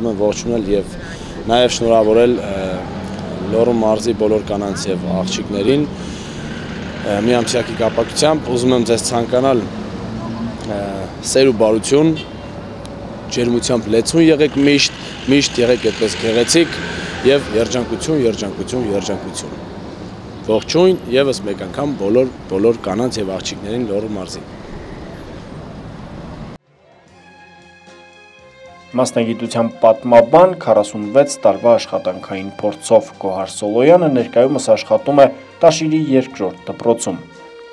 Ուզում եմ ողջունել եւ նաեւ շնորհավորել Լոռու մարզի բոլոր կանանց եւ աղջիկներին միամսյակի կապակցությամբ ուզում եմ ձեզ ցանկանալ սեր ու բարություն ջերմությամբ լեցուն եղեք միշտ միշտ եղեք այդպես գեղեցիկ եւ երջանկություն երջանկություն երջանկություն ողջույն եւս մեկ անգամ բոլոր բոլոր կանանց եւ աղջիկներին Լոռու մարզին Մասնագիտության պատմաբան 46 տարվա աշխատանքային փորձով Գոհար Սոլոյանը ներկայումս աշխատում է Տաշիրի երկրորդ դպրոցում։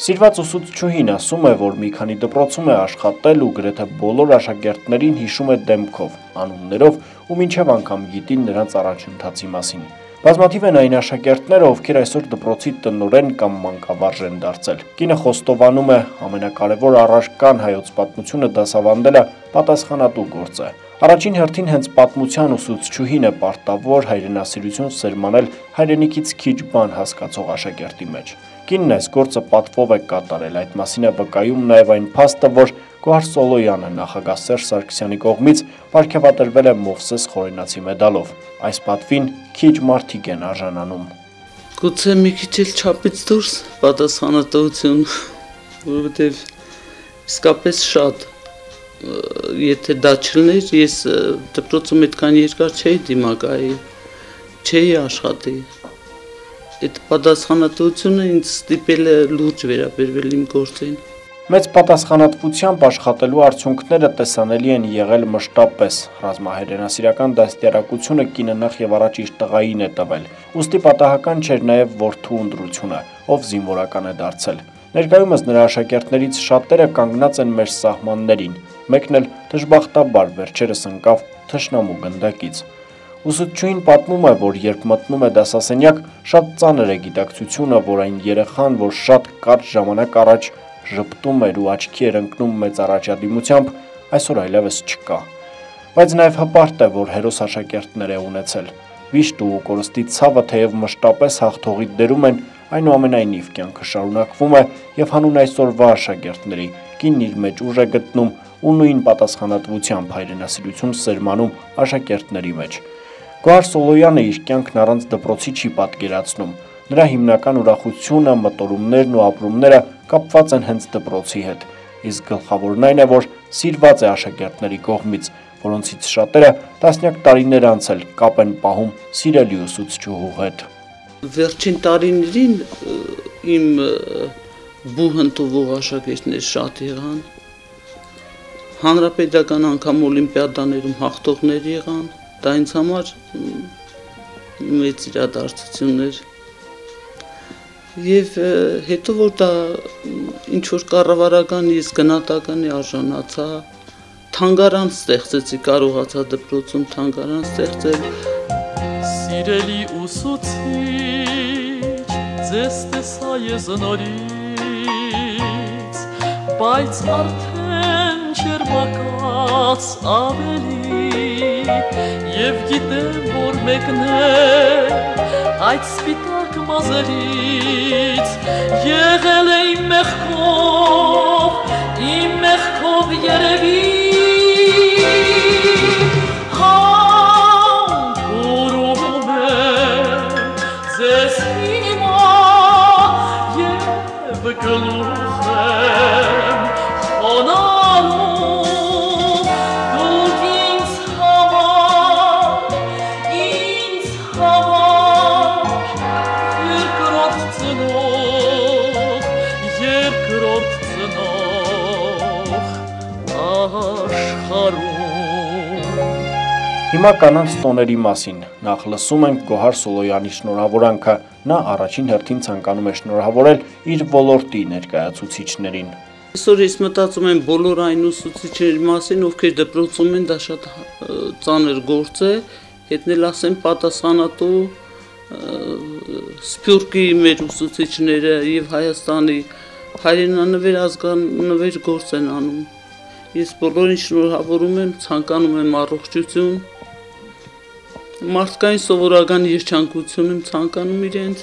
Սիրված ուսուցչուհին ասում է, որ մի քանի դպրոցում է աշխատել ու գրեթե բոլոր աշակերտներին հիշում է դեմքով, անուններով ու մինչև անգամ գիտին նրանց առաջընթացի մասին։ Բազմաթիվ են այն աշակերտները, ովքեր այսօր դպրոցի տնորեն կամ մանկավարժ են դարձել։ Կինը խոստովանում է, ամենակարևոր առարկան հայոց պատմությունը դասավանդելը պատասխանատու գործ է։ Առաջին հերթին հենց պատմության ուսուցչուհին է պարտավոր հայրենասիրություն սերմանել հայրենիքից քիչ բան հասկացող աշակերտի մեջ։ Կինն այս գործը պատվով է կատարել, այդ մասին է վկայում նաև այն փաստը, որ Գոհար Սոլոյանը նախագահ Սերժ Սարգսյանի կողմից ապարգևատրվել է Մովսես Խորենացի մեդալով։ Այս պատվին քիչ մարդիկ են արժանանում։ Գուցե մի քիչ էլ չափից դուրս պատասխանատվություն, որովհետև իսկապես շատ եթե դա չլներ, ես դպրոցում այդքան երկար չէի դիմակայի, չէի աշխատի։ Այդ պատասխանատվությունը ինձ ստիպել է լուրջ վերաբերվել իմ գործին։ Մեծ պատասխանատվությամբ աշխատելու արդյունքները տեսանելի են եղել մշտապես։ Ռազմահերենասիրական դաստիարակությունը կինը նախ եւ առաջ իր տղային է տվել։ Ոստի պատահական չէր նաեւ որդու ընդրությունը, ով զինվորական է դարձել։ Ներկայումս նրա աշակերտներից շատերը կանգնած են մեր սահմաններին, մեկն էլ դժբախտաբար վերջերս ընկավ թշնամու գնդակից։ Ուսուցչուհին պատմում է, որ երբ մտնում է դասասենյակ, շատ ծանր է գիտակցությունը, որ այն երեխան, որ շատ կարճ ժամանակ առաջ ժպտում էր ու աչքի էր ընկնում մեծ առաջադիմությամբ, այսօր այլևս չկա։ Բայց նաև հպարտ է, որ հերոս աշակերտներ է ունեցել։ Վիշտ ու կորստի ցավը թեև մշտապես հաղթողի դերում են, այնուամենայնիվ կյանքը շարունակվում է եւ հանուն այսօրվա աշակերտների կինն իր մեջ ուժ է գտնում ու նույն պատասխանատվությամբ հայրենասիրություն սերմանում աշակերտների մեջ։ Գոհար Սոլոյանը իր կյանքն առանց դպրոցի չի պատկերացնում։ Նրա հիմնական ուրախությունը, մտորումներն ու ապրումները կապված են հենց դպրոցի հետ։ Իսկ գլխավորն այն է, որ սիրված է աշակերտների կողմից, որոնցից շատերը տասնյակ տարիներ անց էլ կապ են պահում սիրելի ուսուցչուհու հետ։ Վերջին տարիներին իմ բուհընտովող աշակերտներ շատ եղան, հանրապետական անգամ օլիմպիադաներում հաղթողներ եղան, դա ինձ համար մեծ իրադարձություններ եւ հետո որ դա ինչ որ կառավարական ես գնահատականի արժանացա թանգարան ստեղծեցի կարողացա դպրոցում թանգարան ստեղծել սիրելի ուսուցիչ ձեզ տեսա ես նորից բայց արդեն շերմակաց ավելի Եվ գիտեմ, որ մեկն է այդ սպիտակ մազերից Եղել է իմ մեղքով, իմ մեղքով երևի Հիմա կանանց տոների մասին։ Նախ լսում ենք Գոհար Սոլոյանի շնորհավորանքը։ Նա առաջին հերթին ցանկանում է շնորհավորել իր ոլորտի ներկայացուցիչներին։ Այսօր ես մտածում եմ բոլոր այն ուսուցիչների մասին, ովքեր դպրոցում են, դա շատ ծանր գործ է, հետնել ասեմ պատասխանատու Սփյուռքի մեր ուսուցիչները եւ Հայաստանի հայրենանվեր ազգանվեր գործ են անում։ Ես բոլորին շնորհավորում եմ, ցանկանում եմ առողջություն, մարդկային սովորական երջանկություն եմ ցանկանում իրենց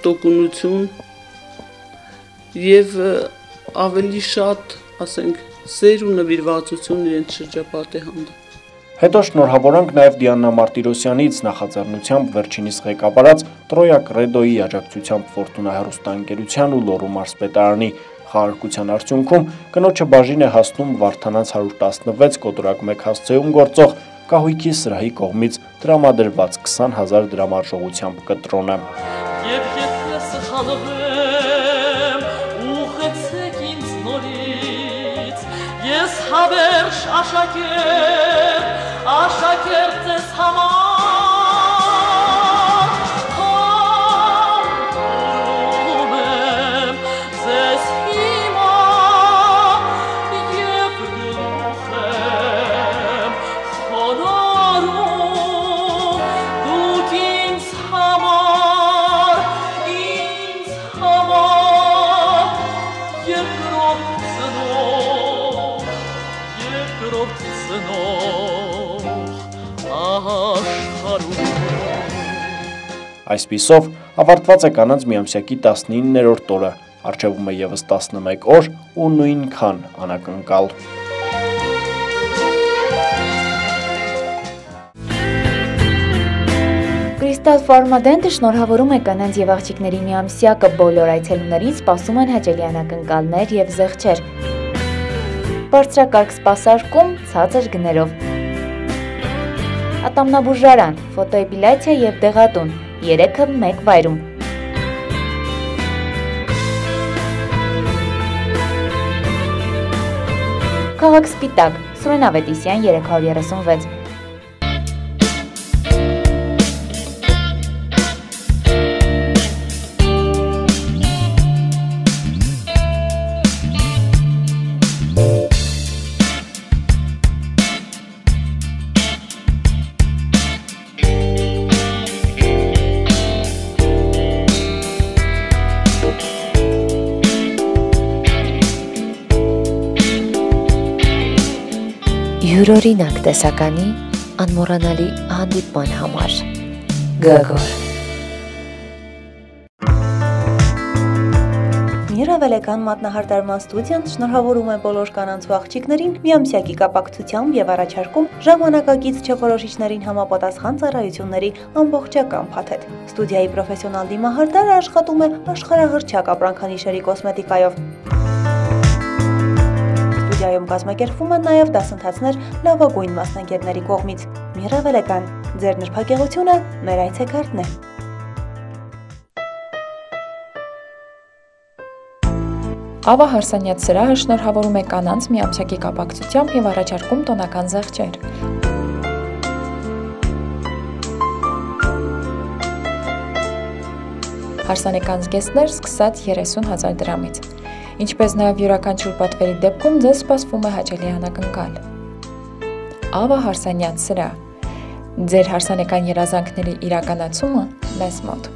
տոկունություն եւ ավելի շատ, ասենք, սեր ու նվիրվածություն իրենց շրջապատի հանդեպ։ Հետո շնորհավորանք նաև Դիանա Մարտիրոսյանից նախաձեռնությամբ վերջինիս ղեկավարած Տրոյա Կրեդոյի աջակցությամբ Ֆորտունա հեռուստաընկերության ու Լոռու մարզպետարանի խաղարկության արդյունքում կնոջը բաժին է հասնում Վարդանանց 116 կոտորակ 1 հասցեում գործող կահույքի սրահի կողմից տրամադրված 20 հազար դրամարժողությամբ կտրոնը։ Եվ եթե սխալվեմ, ուխեցեք ինձ նորից, ես հավերժ աշակեր, աշակերտ ես համար, Այսպիսով ավարտված է կանանց միամսյակի 19-րդ օրը, արժևում է եւս 11 օր ու նույնքան անակնկալ։ Կրիստալ Ֆարմադենտը շնորհավորում է կանանց եւ աղջիկների միամսյակը բոլոր այցելուներին սպասում են հաճելի անակնկալներ եւ զեղչեր։ Բարձրակարգ սպասարկում ցածր գներով։ Ատամնաբուժարան, ֆոտոէպիլյացիա եւ դեղատուն երեքը մեկ վայրում։ Քաղաք Սպիտակ, Սուրեն Ավետիսյան 336 յուրօրինակ տեսականի անմոռանալի հանդիպման համար։ Գագոր Միրավելեկան մատնահարդարման ստուդիան շնորհավորում է բոլոր կանանց ու աղջիկներին միամսյակի կապակցությամբ եւ առաջարկում ժամանակակից չորոշիչներին համապատասխան ծառայությունների ամբողջական փաթեթ։ Ստուդիայի պրոֆեսիոնալ դիմահարդարը աշխատում է աշխարհահռչակ ապրանքանիշերի կոսմետիկայով ստուդիայում կազմակերպվում են նաև դասընթացներ լավագույն մասնագետների կողմից։ Մի ռավելեկան, ձեր նրբագեղությունը մեր այցեքարտն է։ Ավա Հարսանյաց սրահը շնորհավորում է կանանց միամսյակի կապակցությամբ եւ առաջարկում տոնական զեղչեր։ Հարսանեկան զգեստներ սկսած 30 հազար դրամից Ինչպես նաև յուրաքանչյուր պատվերի դեպքում ձեզ սպասվում է հաճելի անակնկալ։ Ava Հարսանյան սրա։ Ձեր հարսանեկան երազանքների իրականացումը մեզ մոտ։